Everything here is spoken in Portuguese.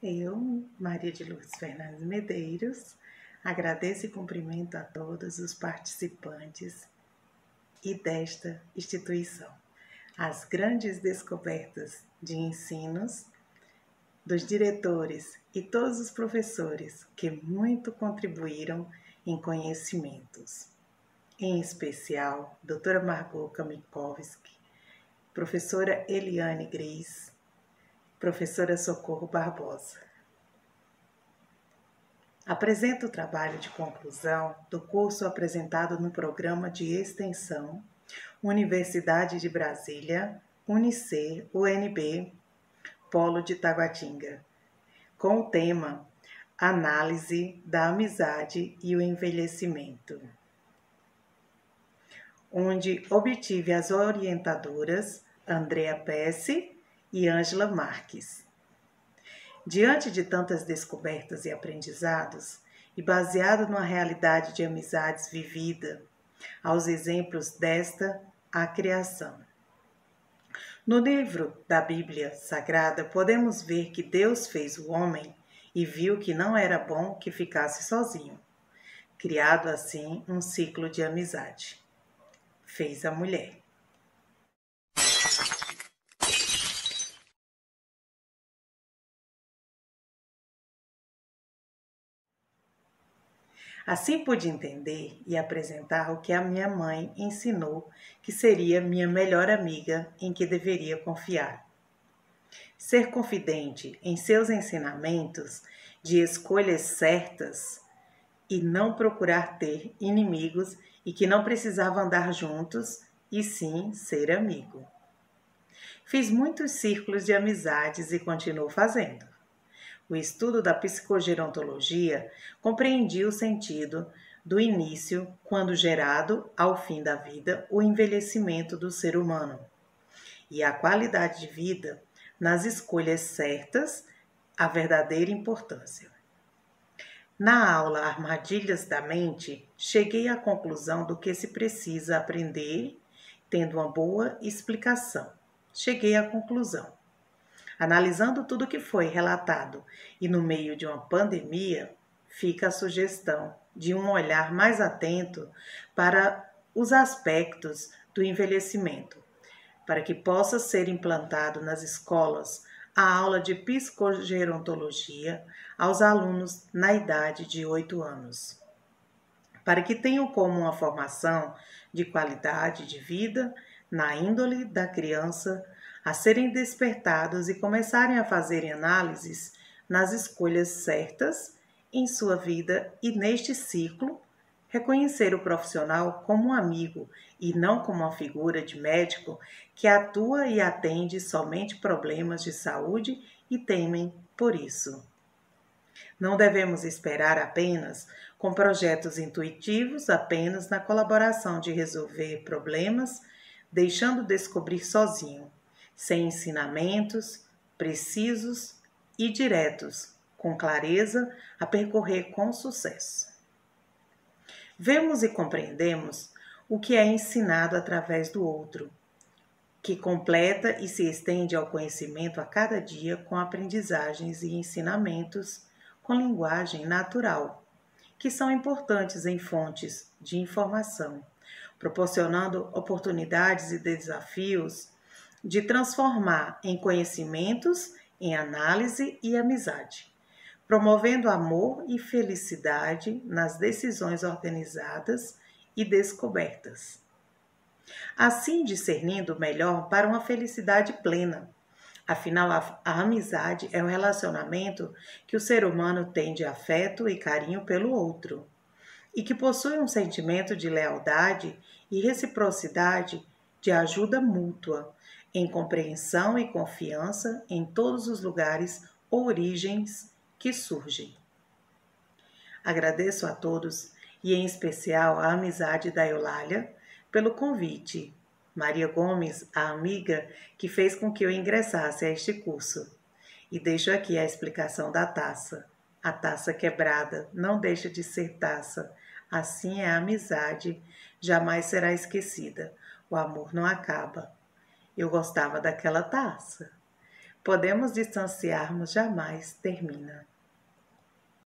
Eu, Maria de Lourdes Fernandes Medeiros, agradeço e cumprimento a todos os participantes e desta instituição. As grandes descobertas de ensinos dos diretores e todos os professores que muito contribuíram em conhecimentos. Em especial, doutora Margot Kamikowski, professora Eliane Gris, professora Socorro Barbosa. Apresento o trabalho de conclusão do curso apresentado no programa de extensão Universidade de Brasília, Unicer, UNB, Polo de Taguatinga, com o tema Análise da Amizade e o Envelhecimento, onde obtive as orientadoras Andrea Pesce e Ângela Marques. Diante de tantas descobertas e aprendizados, e baseado numa realidade de amizades vivida, aos exemplos desta a criação. No livro da Bíblia Sagrada, podemos ver que Deus fez o homem e viu que não era bom que ficasse sozinho, criado assim um ciclo de amizade. Fez a mulher. Assim pude entender e apresentar o que a minha mãe ensinou que seria minha melhor amiga em que deveria confiar. Ser confidente em seus ensinamentos de escolhas certas e não procurar ter inimigos e que não precisava andar juntos e sim ser amigo. Fiz muitos círculos de amizades e continuo fazendo o estudo da psicogerontologia compreendia o sentido do início, quando gerado, ao fim da vida, o envelhecimento do ser humano e a qualidade de vida nas escolhas certas, a verdadeira importância. Na aula Armadilhas da Mente, cheguei à conclusão do que se precisa aprender, tendo uma boa explicação. Cheguei à conclusão Analisando tudo que foi relatado. E no meio de uma pandemia, fica a sugestão de um olhar mais atento para os aspectos do envelhecimento, para que possa ser implantado nas escolas a aula de psicogerontologia aos alunos na idade de 8 anos, para que tenham como uma formação de qualidade de vida na índole da criança a serem despertados e começarem a fazerem análises nas escolhas certas em sua vida e neste ciclo reconhecer o profissional como um amigo e não como uma figura de médico que atua e atende somente problemas de saúde e temem por isso. Não devemos esperar apenas com projetos intuitivos, apenas na colaboração de resolver problemas, deixando descobrir sozinho sem ensinamentos precisos e diretos, com clareza, a percorrer com sucesso. Vemos e compreendemos o que é ensinado através do outro, que completa e se estende ao conhecimento a cada dia com aprendizagens e ensinamentos com linguagem natural, que são importantes em fontes de informação, proporcionando oportunidades e desafios de transformar em conhecimentos, em análise e amizade, promovendo amor e felicidade nas decisões organizadas e descobertas. Assim, discernindo melhor para uma felicidade plena. Afinal, a, a amizade é um relacionamento que o ser humano tem de afeto e carinho pelo outro, e que possui um sentimento de lealdade e reciprocidade de ajuda mútua, em compreensão e confiança em todos os lugares ou origens que surgem. Agradeço a todos e em especial a amizade da Eulália pelo convite. Maria Gomes, a amiga que fez com que eu ingressasse a este curso. E deixo aqui a explicação da taça. A taça quebrada não deixa de ser taça. Assim é a amizade, jamais será esquecida. O amor não acaba. Eu gostava daquela taça. podemos distanciarmos jamais termina.